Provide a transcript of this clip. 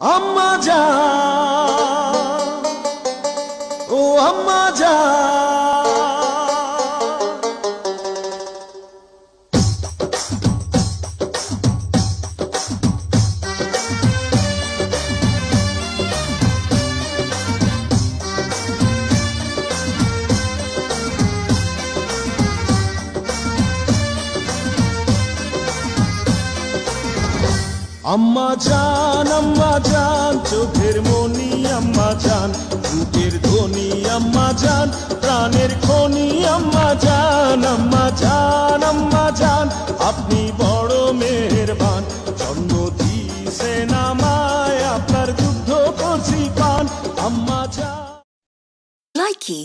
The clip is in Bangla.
আম্মা জান ও আম্মা জান আম্মা জান আম্মা জান, চোখের মনি, আম্মা জান, বুকের ধ্বনি, আম্মা জান, প্রাণের খনি, আম্মা জান আম্মা জান আম্মা জান, আপনি বড় মেহেরবান, জন্ম দিয়েছেন আমায় আপনার দুগ্ধ কচি পান আম্মা জান। Likey